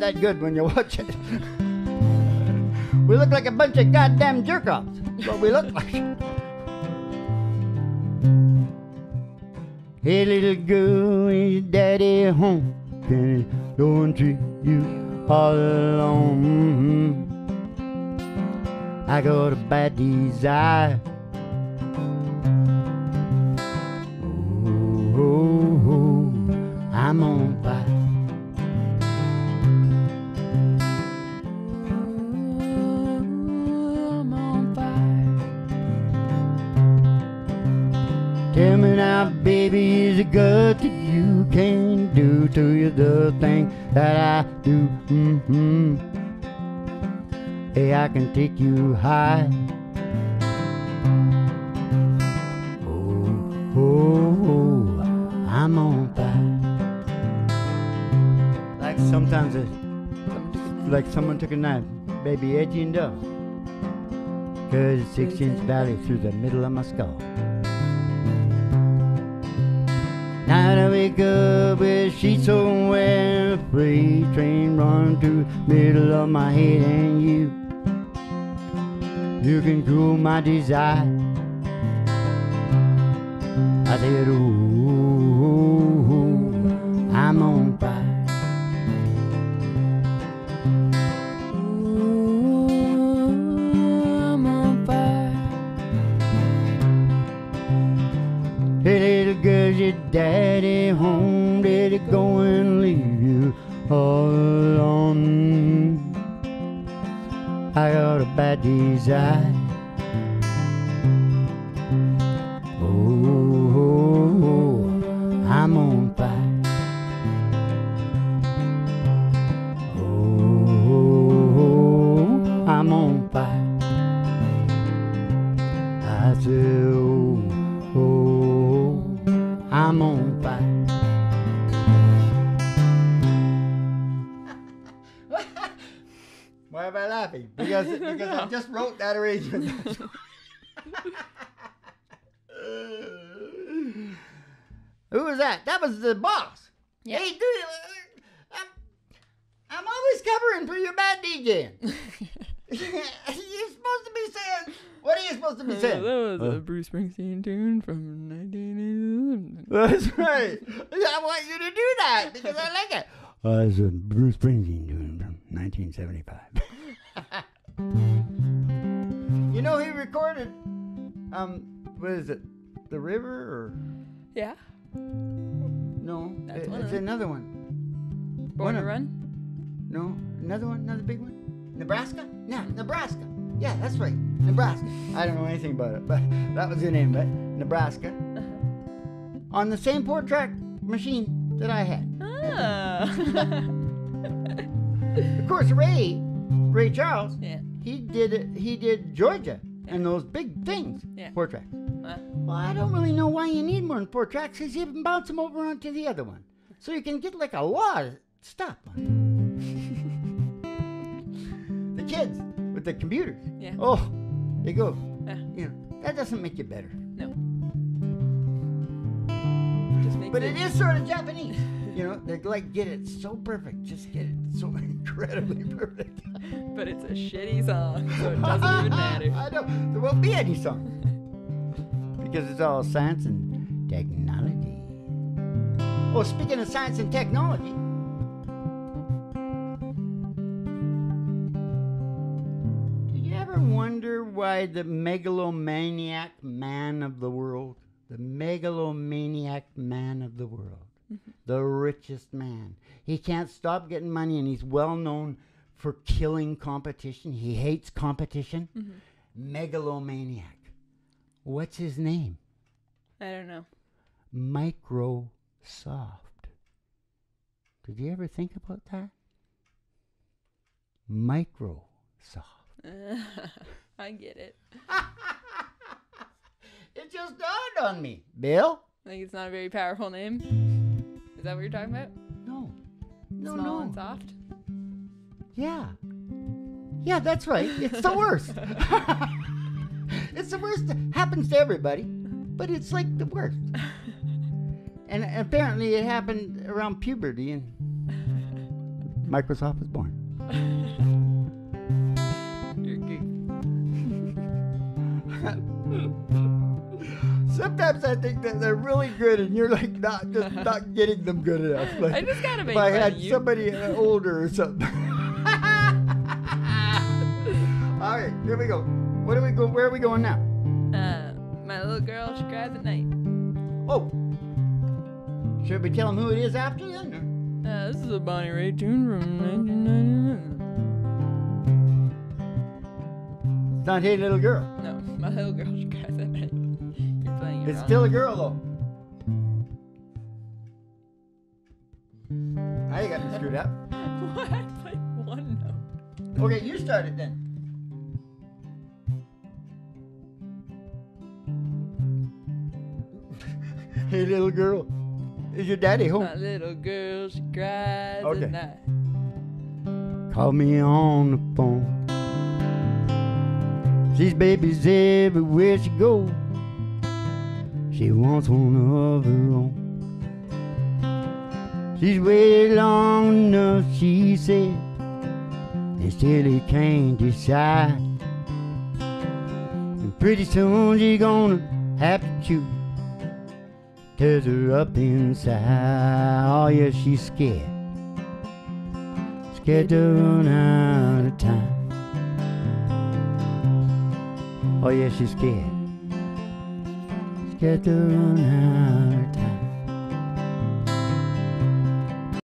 that good when you watch it. we look like a bunch of goddamn jerk offs. What we look like. Hey, little girl, is daddy home? Can he go and treat you all alone? I got a bad desire. Tell me now, baby, is it good that you can do to you the thing that I do? Mm-hmm. Hey, I can take you high. Oh, oh, oh, I'm on fire. Like sometimes it, like someone took a knife, baby, and dull. Cause it's six inch valley through the middle of my skull. Night I wake up with sheets so wet, freight train run through middle of my head and you. You can cool my desire. I said, ooh, I'm on fire. Home? Did he go and leave you all alone? I got a bad desire. Oh, oh, oh, I'm on fire. Oh, oh, oh, I'm on fire. I said, I'm on fire. Why am I laughing? Because because I just wrote that arrangement. Who was that? That was the boss. Yeah. Hey, dude, uh, I'm, I'm always covering for your bad DJing. You're supposed to be saying. What are you supposed to be that was Uh. a Bruce Springsteen tune from 1987. That's right. I want you to do that because I like it. Uh, it's a Bruce Springsteen tune from 1975. you know, he recorded, um, what is it? The River or Yeah. no? That's it- one it's of another one. Born One to Run? No, another one, another big one. Nebraska? Yeah, Nebraska. Yeah, that's right, Nebraska. I don't know anything about it, but that was the name of it, Nebraska. Uh-huh. On the same four track machine that I had. Ah. Of course, Ray, Ray Charles, yeah. he did. He did Georgia and those big things. Yeah. Four tracks. Uh, Well, I don't really know why you need more than four tracks, because you can bounce them over onto the other one, so you can get like a lot of stuff. On. the kids with the computers. Yeah. Oh, they go. Yeah. You know that doesn't make you better, no. But it is sort of Japanese. You know, they like get it so perfect, just get it so incredibly perfect. But it's a shitty song, so it doesn't even matter. I know. There won't be any song. because it's all science and technology. Oh, speaking of science and technology. Why the megalomaniac man of the world, the megalomaniac man of the world, mm-hmm. the richest man, he can't stop getting money and he's well known for killing competition. He hates competition. Mm-hmm. Megalomaniac. What's his name? I don't know. Microsoft. Did you ever think about that? Microsoft. I get it. It just dawned on me. Bill? I think it's not a very powerful name. Is that what you're talking about? No. No, Small no. and soft? Yeah. Yeah, that's right. It's the worst. it's the worst. Happens to everybody, but it's like the worst. And apparently it happened around puberty and Microsoft was born. Sometimes I think that they're really good, and you're like not just not getting them good enough. Like, I just gotta make if I had somebody uh, older or something. All right, here we go. What are we go? Where are we going now? Uh, my little girl, she cries at night. Oh, should we tell them who it is after then? Uh, this is a Bonnie Ray tune from 1999. It's not Hey Little Girl. No, my little girl, she cries at night. You're playing it It's wrong. still a girl though. Now you got me screwed up. what? I played one note. Okay, you start it then. hey, little girl, is your daddy home? My little girl, she cries Okay. at night. Call me on the phone. She's babies everywhere she goes. She wants one of her own. She's waited long enough, she said, and still he can't decide. And pretty soon she's gonna have to choose. Tears her up inside. Oh, yeah, she's scared scared to run out of time. Oh yeah, she's scared. Scared to run out of time.